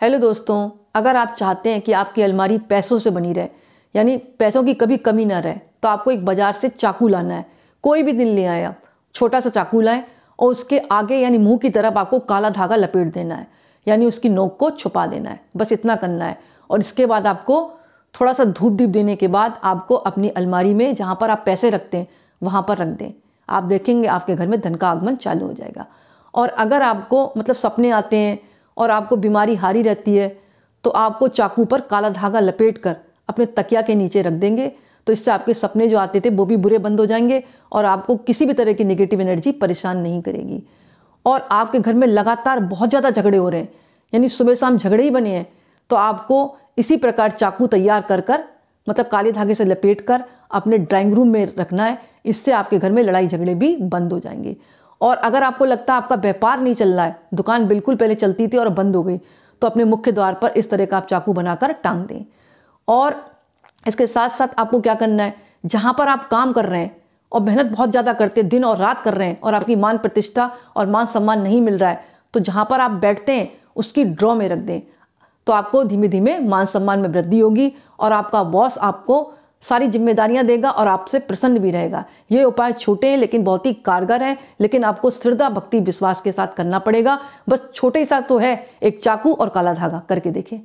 Hello दोस्तों, अगर आप चाहते हैं कि आपकी अलमारी पैसों से बनी रहे, यानी पैसों की कभी कमी ना रहे तो आपको एक बाज़ार से चाकू लाना है। कोई भी दिन ले आए आप, छोटा सा चाकू लाएँ और उसके आगे यानी मुँह की तरफ़ आपको काला धागा लपेट देना है, यानी उसकी नोक को छुपा देना है। बस इतना करना है। और इसके बाद आपको थोड़ा सा धूप दीप देने के बाद आपको अपनी अलमारी में जहाँ पर आप पैसे रखते हैं, वहाँ पर रख दें। आप देखेंगे आपके घर में धन का आगमन चालू हो जाएगा। और अगर आपको मतलब सपने आते हैं और आपको बीमारी हारी रहती है तो आपको चाकू पर काला धागा लपेट कर अपने तकिया के नीचे रख देंगे। तो इससे आपके सपने जो आते थे वो भी बुरे बंद हो जाएँगे और आपको किसी भी तरह की नेगेटिव एनर्जी परेशान नहीं करेगी। और आपके घर में लगातार बहुत ज़्यादा झगड़े हो रहे हैं, यानी सुबह शाम झगड़े ही बने हैं तो आपको इसी प्रकार चाकू तैयार कर कर मतलब काले धागे से लपेट कर अपने ड्राइंग रूम में रखना है। इससे आपके घर में लड़ाई झगड़े भी बंद हो जाएँगे। और अगर आपको लगता है आपका व्यापार नहीं चल रहा है, दुकान बिल्कुल पहले चलती थी और बंद हो गई तो अपने मुख्य द्वार पर इस तरह का आप चाकू बनाकर टांग दें। और इसके साथ साथ आपको क्या करना है, जहाँ पर आप काम कर रहे हैं और मेहनत बहुत ज़्यादा करते हैं, दिन और रात कर रहे हैं और आपकी मान प्रतिष्ठा और मान सम्मान नहीं मिल रहा है तो जहाँ पर आप बैठते हैं, उसकी ड्रॉ में रख दें। तो आपको धीमे धीमे मान सम्मान में वृद्धि होगी और आपका बॉस आपको सारी जिम्मेदारियाँ देगा और आपसे प्रसन्न भी रहेगा। ये उपाय छोटे हैं, लेकिन बहुत ही कारगर हैं, लेकिन आपको श्रद्धा, भक्ति, विश्वास के साथ करना पड़ेगा। बस छोटे सा तो है, एक चाकू और काला धागा करके देखें।